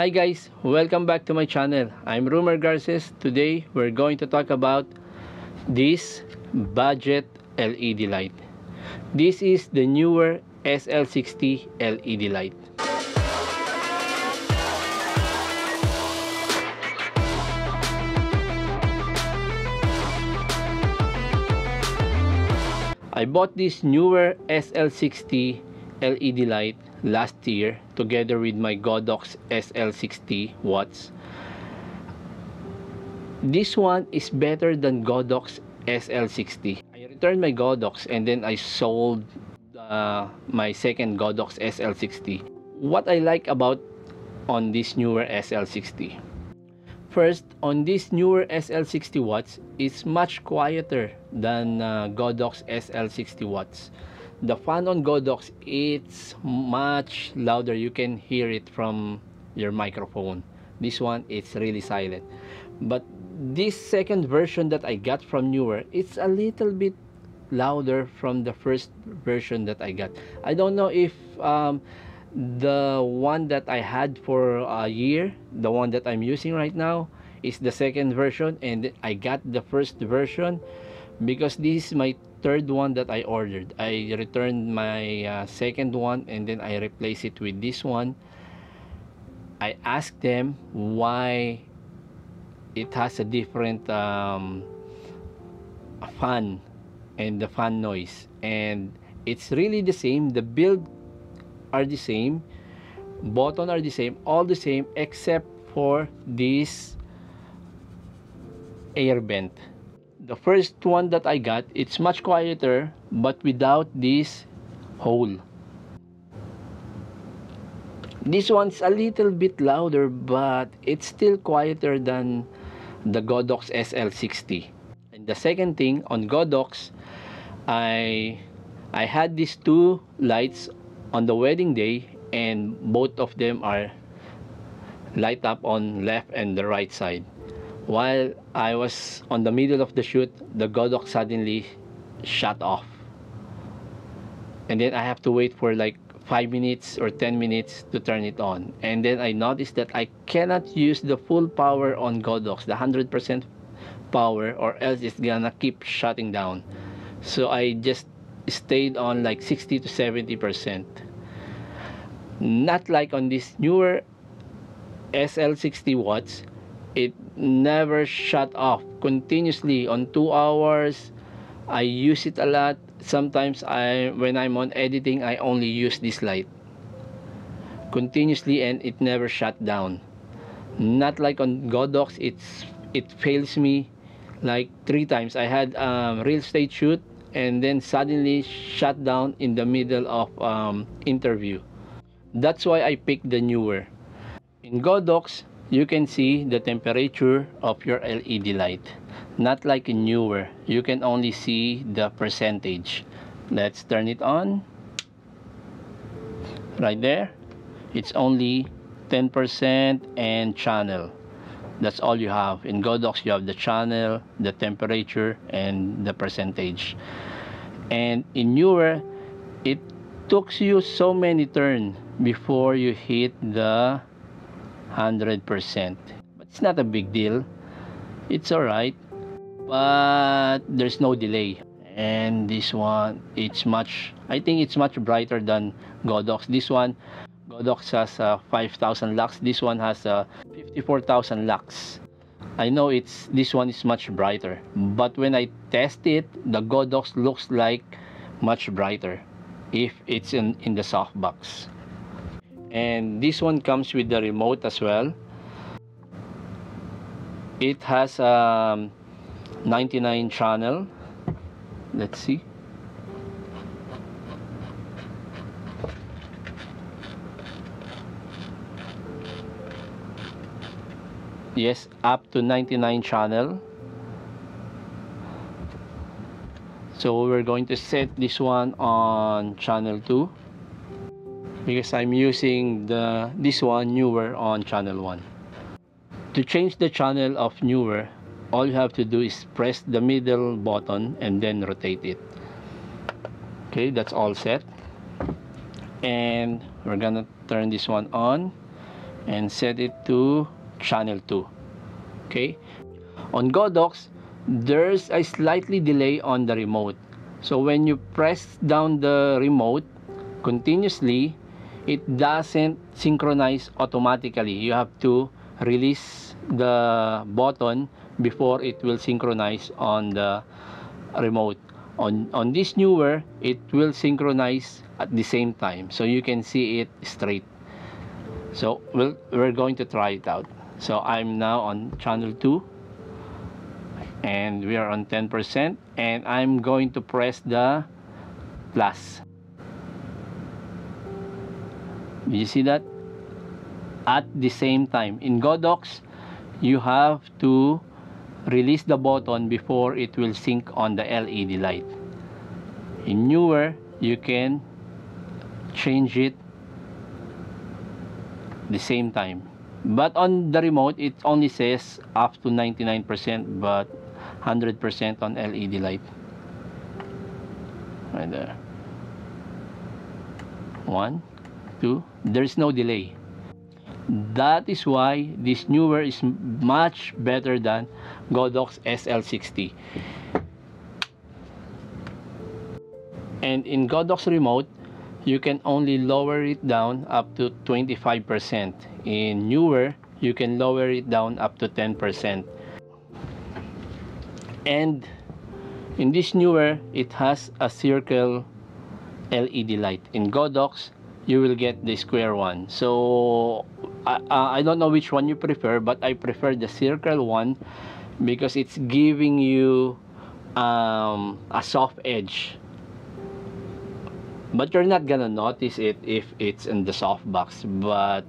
Hi guys, welcome back to my channel. I'm Rumer Garces. Today we're going to talk about this budget LED light. This is the Neewer SL60 LED light. I bought this Neewer SL60 LED light last year together with my Godox SL60 watts. This one is better than Godox SL60. I returned my Godox and then I sold uh, my second Godox SL60. What I like about on this Neewer SL60 First, on this Neewer SL60 watts, it's much quieter than uh, Godox SL60 watts. The fan on Godox, it's much louder. You can hear it from your microphone. This one, it's really silent. But this second version that I got from Neewer, it's a little bit louder from the first version that I got. I don't know if um, the one that I had for a year the one that I'm using right now is the second version and I got the first version because this is my third one that I ordered. I returned my uh, second one and then I replace it with this one. I asked them why it has a different um, fan and the fan noise. And it's really the same. The build are the same. Button are the same. All the same except for this air vent the first one that I got it's much quieter but without this hole. This one's a little bit louder but it's still quieter than the Godox SL60 and the second thing on Godox I I had these two lights on the wedding day and both of them are light up on left and the right side while I was on the middle of the shoot the Godox suddenly shut off. And then I have to wait for like 5 minutes or 10 minutes to turn it on. And then I noticed that I cannot use the full power on Godox the 100% power or else it's gonna keep shutting down. So I just stayed on like 60 to 70 percent. Not like on this Neewer SL60 watts it never shut off continuously on two hours. I use it a lot. Sometimes I when I'm on editing I only use this light continuously and it never shut down. Not like on Godox it's it fails me. Like three times I had a real estate shoot and then suddenly shut down in the middle of um, interview. That's why I picked the Neewer. In Godox you can see the temperature of your LED light. Not like a Neewer. You can only see the percentage. Let's turn it on. Right there. It's only 10% and channel. That's all you have. In Godox you have the channel the temperature and the percentage. And in Neewer it took you so many turns before you hit the 100% but it's not a big deal. It's alright. But there's no delay. And this one it's much I think it's much brighter than Godox. This one Godox has uh, 5000 lux. This one has uh, 54,000 lux. I know it's this one is much brighter. But when I test it the Godox looks like much brighter if it's in in the softbox and this one comes with the remote as well. It has a um, 99 channel. Let's see. Yes up to 99 channel. So we're going to set this one on channel 2 because I'm using the this one Neewer on channel 1 to change the channel of Neewer all you have to do is press the middle button and then rotate it. Okay that's all set. And we're gonna turn this one on and set it to channel 2 okay? On Godox there's a slightly delay on the remote. So when you press down the remote continuously it doesn't synchronize automatically. You have to release the button before it will synchronize on the remote. On on this Neewer it will synchronize at the same time so you can see it straight. So we'll, we're going to try it out. So I'm now on channel 2 and we are on 10% and I'm going to press the plus Did you see that? At the same time. In Godox, you have to release the button before it will sync on the LED light. In Neewer, you can change it the same time. But on the remote, it only says up to 99% but 100% on LED light. Right there. One, to there's no delay. That is why this Neewer is much better than Godox SL60 and in Godox remote you can only lower it down up to 25% in Neewer you can lower it down up to 10% and in this Neewer it has a circle LED light. In Godox you will get the square one. So I, I don't know which one you prefer but I prefer the circle one because it's giving you um, a soft edge. But you're not gonna notice it if it's in the softbox but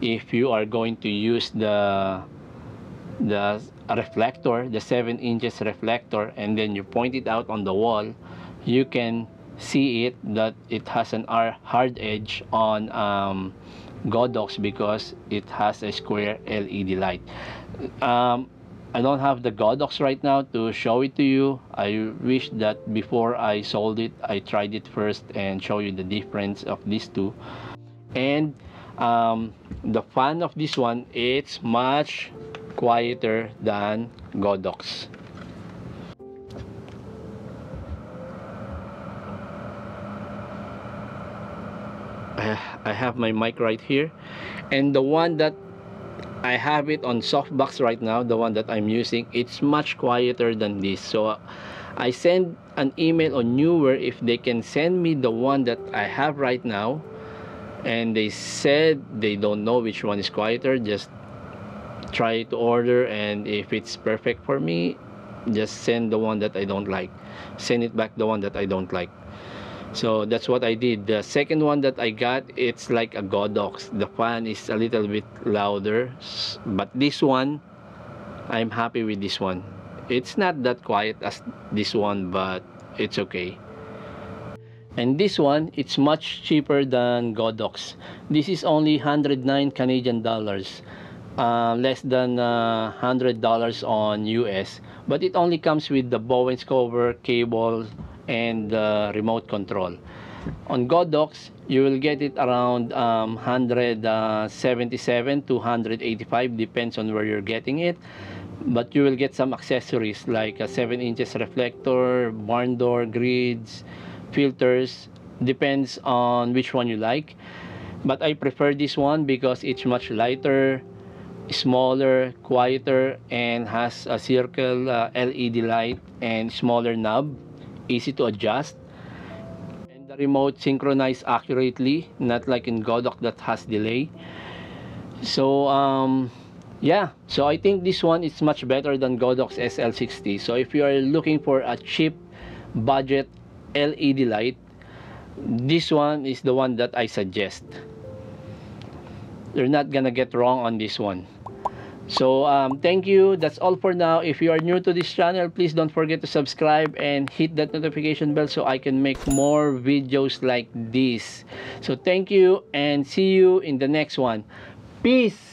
if you are going to use the the reflector the 7 inches reflector and then you point it out on the wall you can see it that it has an hard edge on um, Godox because it has a square LED light. Um, I don't have the Godox right now to show it to you. I wish that before I sold it, I tried it first and show you the difference of these two. And um, the fan of this one, it's much quieter than Godox. I have my mic right here. And the one that I have it on softbox right now the one that I'm using it's much quieter than this. So uh, I send an email on Neewer if they can send me the one that I have right now. And they said they don't know which one is quieter. Just try to order and if it's perfect for me just send the one that I don't like. Send it back the one that I don't like so that's what I did. The second one that I got it's like a Godox. The fan is a little bit louder but this one I'm happy with this one. It's not that quiet as this one but it's okay. And this one it's much cheaper than Godox. This is only 109 Canadian dollars uh, less than uh, $100 on US but it only comes with the Bowens cover cable and uh, remote control. On Godox, you will get it around um, 177 to 185, depends on where you're getting it. But you will get some accessories like a 7 inches reflector, barn door, grids, filters, depends on which one you like. But I prefer this one because it's much lighter, smaller, quieter, and has a circle uh, LED light and smaller knob easy to adjust. And the remote synchronized accurately not like in Godox that has delay. So um, yeah. So I think this one is much better than Godox SL60 so if you are looking for a cheap budget LED light this one is the one that I suggest. You're not gonna get wrong on this one so um, thank you. That's all for now. If you are new to this channel please don't forget to subscribe and hit that notification bell so I can make more videos like this. So thank you and see you in the next one. Peace